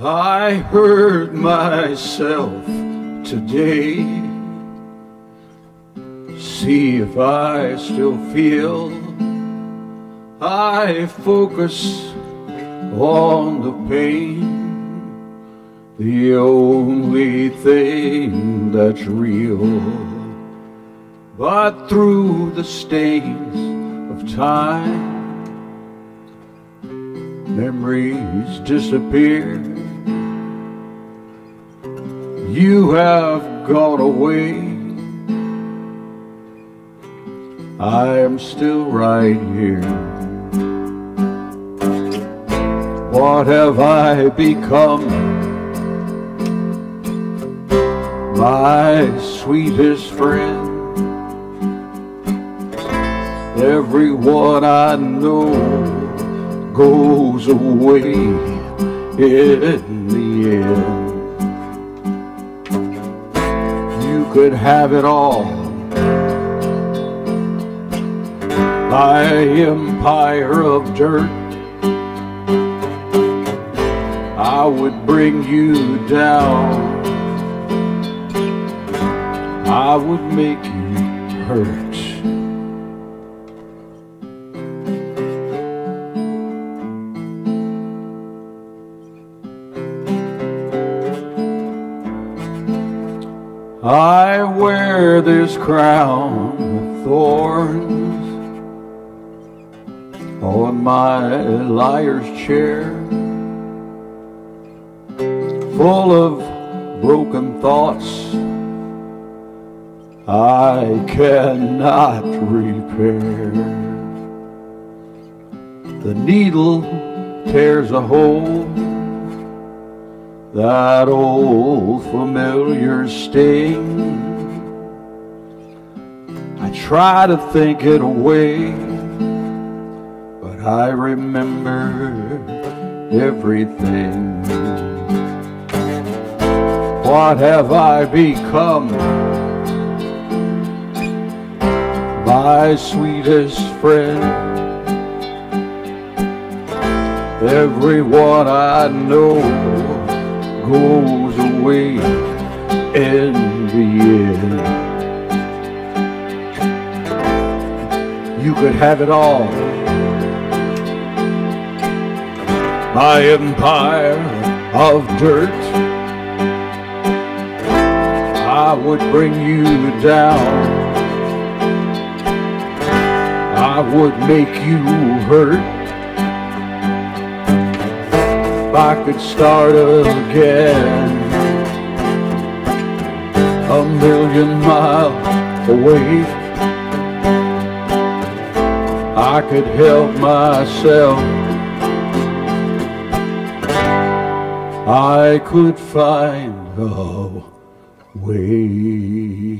I hurt myself today. See if I still feel. I focus on the pain, the only thing that's real. But through the stains of time, memories disappear. You have gone away. I am still right here. What have I become? My sweetest friend. Everyone I know goes away in the end. Could have it all. My empire of dirt. I would bring you down. I would make you hurt. I wear this crown of thorns on my liar's chair, full of broken thoughts I cannot repair. The needle tears a hole that old familiar sting. I try to think it away, but I remember everything. What have I become? My sweetest friend. Everyone I know goes in the end. You could have it all. My empire of dirt. I would bring you down. I would make you hurt. If I could start again a million miles away. I could help myself. I could find a way.